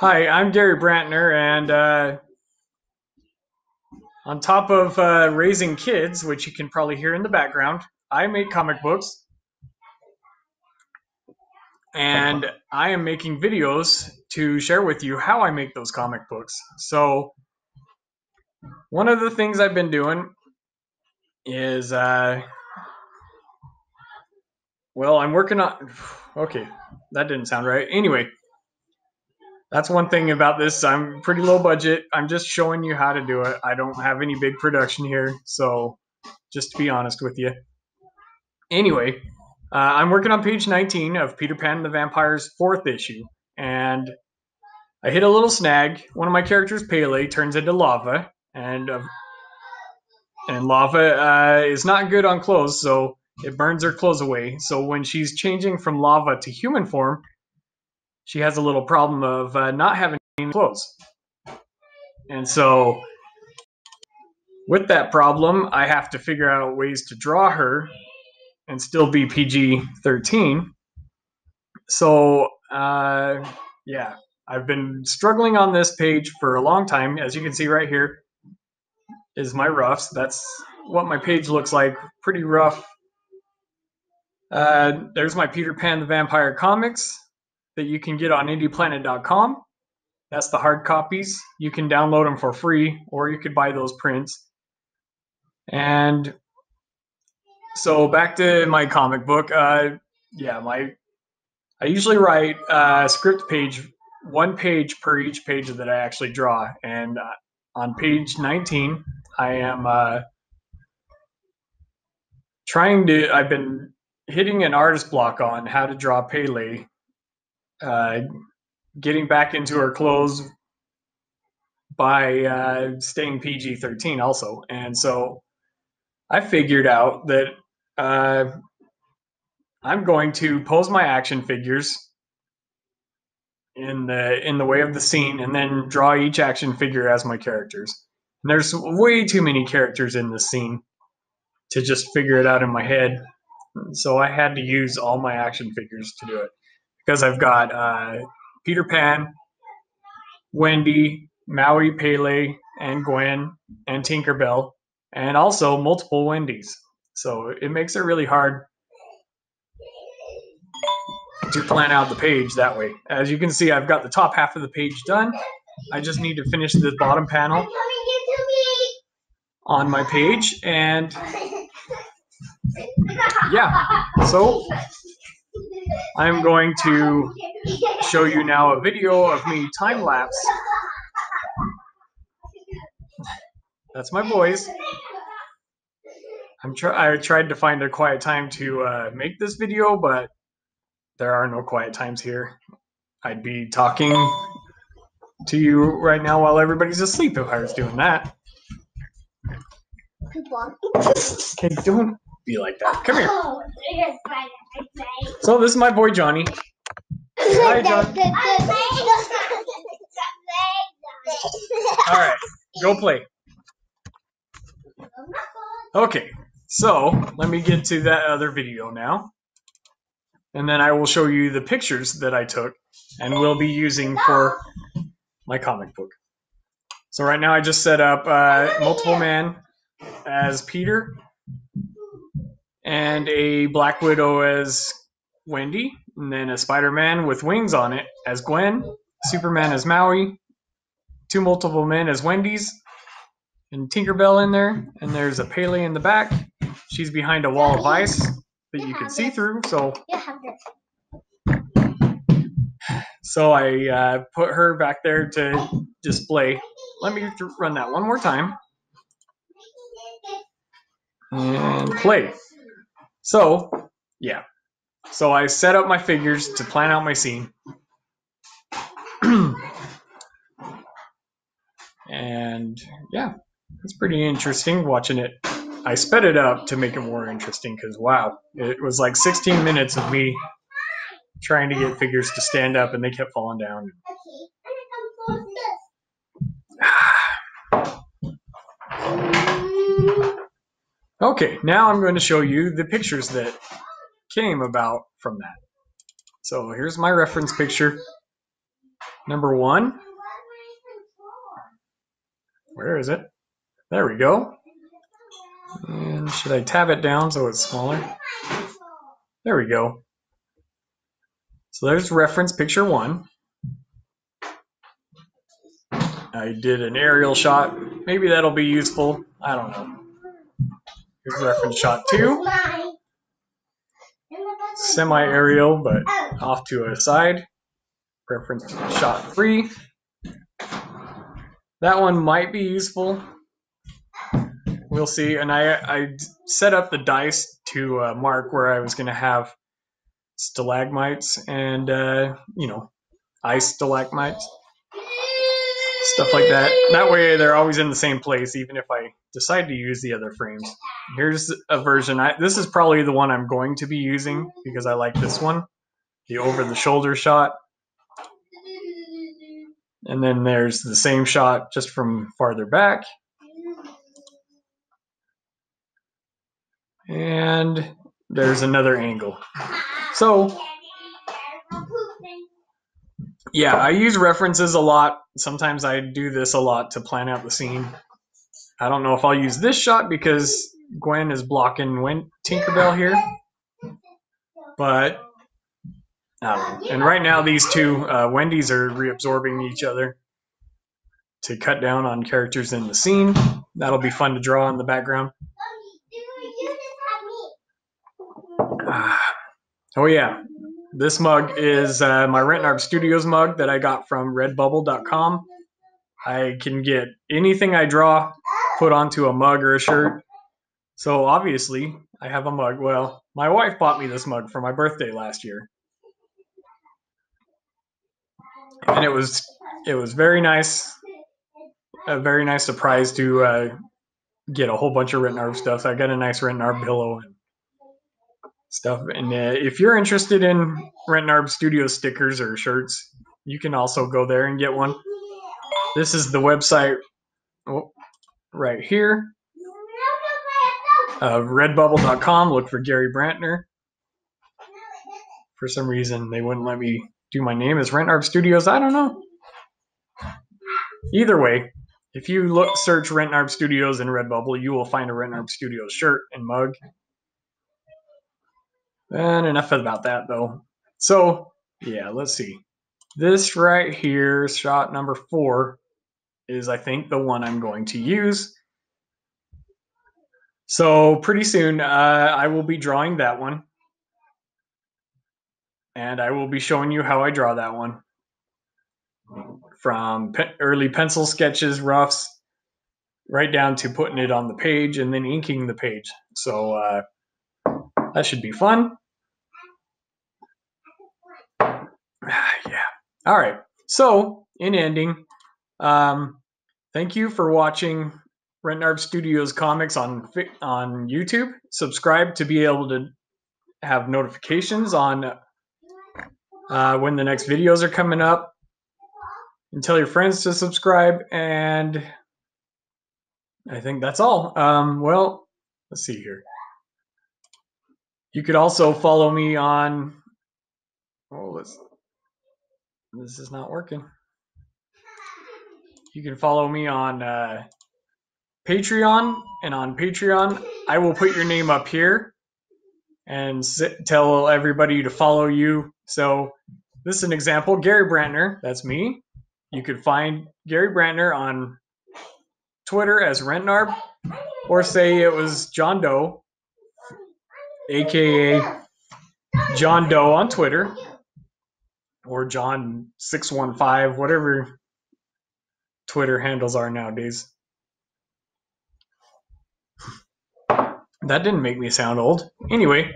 Hi, I'm Gary Brantner, and uh, on top of uh, raising kids, which you can probably hear in the background, I make comic books, and I am making videos to share with you how I make those comic books. So, one of the things I've been doing is, uh, well, I'm working on. Okay, that didn't sound right. Anyway that's one thing about this. I'm pretty low budget. I'm just showing you how to do it. I don't have any big production here, so just to be honest with you. Anyway, uh, I'm working on page 19 of Peter Pan and the Vampire's fourth issue, and I hit a little snag. One of my characters, Pele, turns into lava, and uh, and lava uh, is not good on clothes, so it burns her clothes away. So when she's changing from lava to human form, she has a little problem of uh, not having clothes. And so, with that problem, I have to figure out ways to draw her and still be PG 13. So, uh, yeah, I've been struggling on this page for a long time. As you can see right here, is my roughs. That's what my page looks like. Pretty rough. Uh, there's my Peter Pan the Vampire comics that you can get on indieplanet.com. That's the hard copies. You can download them for free, or you could buy those prints. And so back to my comic book. Uh, yeah, my I usually write a script page, one page per each page that I actually draw. And uh, on page 19, I am uh, trying to. I've been hitting an artist block on how to draw Pele uh, getting back into her clothes by uh, staying PG 13 also. And so I figured out that uh, I'm going to pose my action figures in the in the way of the scene and then draw each action figure as my characters. And there's way too many characters in this scene to just figure it out in my head. So I had to use all my action figures to do it because I've got uh, Peter Pan, Wendy, Maui, Pele, and Gwen, and Tinkerbell, and also multiple Wendy's. So it makes it really hard to plan out the page that way. As you can see, I've got the top half of the page done. I just need to finish the bottom panel on my page, and yeah, so I'm going to show you now a video of me time lapse. That's my boys. I'm try I tried to find a quiet time to uh, make this video, but there are no quiet times here. I'd be talking to you right now while everybody's asleep if I was doing that. Okay, don't be like that. Come here. So this is my boy Johnny. Hi, John. All right, go play. Okay, so let me get to that other video now. And then I will show you the pictures that I took and will be using for my comic book. So right now I just set up uh, Multiple Man as Peter and a Black Widow as Wendy, and then a Spider Man with wings on it as Gwen, Superman as Maui, two multiple men as Wendy's, and Tinkerbell in there, and there's a Pele in the back. She's behind a wall of ice that you can see through, so. So I uh, put her back there to display. Let me run that one more time. And play. So, yeah. So I set up my figures to plan out my scene. and yeah, it's pretty interesting watching it. I sped it up to make it more interesting because wow, it was like 16 minutes of me trying to get figures to stand up and they kept falling down. Okay, now I'm going to show you the pictures that came about from that. So here's my reference picture. number one. Where is it? There we go. And should I tab it down so it's smaller? There we go. So there's reference picture one. I did an aerial shot. Maybe that'll be useful. I don't know. Reference shot two. Semi-aerial, but off to a side. Reference shot three. That one might be useful. We'll see. And I, I set up the dice to uh, mark where I was going to have stalagmites and, uh, you know, ice stalagmites. Stuff like that. That way they're always in the same place, even if I decide to use the other frames. Here's a version. I, this is probably the one I'm going to be using because I like this one. The over-the-shoulder shot. And then there's the same shot just from farther back. And there's another angle. So, yeah, I use references a lot. Sometimes I do this a lot to plan out the scene. I don't know if I'll use this shot because Gwen is blocking Win- Tinkerbell here. But and right now, these two uh, Wendy's are reabsorbing each other to cut down on characters in the scene. That'll be fun to draw in the background. Uh, oh yeah, this mug is uh, my Rentnarb Studios mug that I got from Redbubble.com. I can get anything I draw put onto a mug or a shirt. So obviously, I have a mug. Well, my wife bought me this mug for my birthday last year. and it was it was very nice, a very nice surprise to uh, get a whole bunch of Rentnarb stuff. I got a nice Rentnarb pillow stuff. And uh, if you're interested in Rentnarb Studio stickers or shirts, you can also go there and get one. This is the website oh, right here. Uh, redbubble.com. Look for Gary Brantner. For some reason, they wouldn't let me do my name as Rentnarb Studios? I don't know. Either way, if you look search Rentnarb Studios in Redbubble, you will find a Rentnarb Studios shirt and mug. And enough about that though. So yeah, let's see. This right here, shot number four, is I think the one I'm going to use. So pretty soon, uh, I will be drawing that one and I will be showing you how I draw that one. From pe- early pencil sketches, roughs, right down to putting it on the page and then inking the page. So uh, that should be fun. yeah. All right. So, in ending, um, thank you for watching Rentnarb Studios comics on on YouTube. Subscribe to be able to have notifications on uh, when the next videos are coming up. And tell your friends to subscribe. And I think that's all. Um, well, let's see here. You could also follow me on. Oh, let's. This is not working. You can follow me on uh, Patreon, and on Patreon, I will put your name up here and sit, tell everybody to follow you. So this is an example. Gary Brantner, that's me. You could find Gary Brantner on Twitter as Rentnarb, or say it was John Doe, aka John Doe on Twitter, or John615, whatever Twitter handles are nowadays. That didn't make me sound old. Anyway,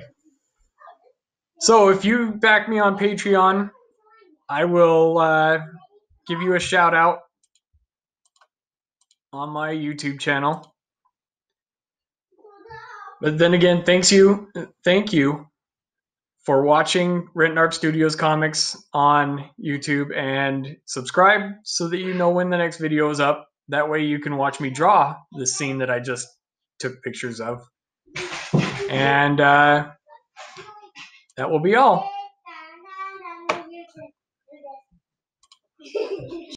so if you back me on Patreon, I will uh, give you a shout out on my YouTube channel. But then again, thanks you, thank you for watching Rentnarb Studios comics on YouTube and subscribe so that you know when the next video is up. That way you can watch me draw the scene that I just took pictures of. And uh, that will be all.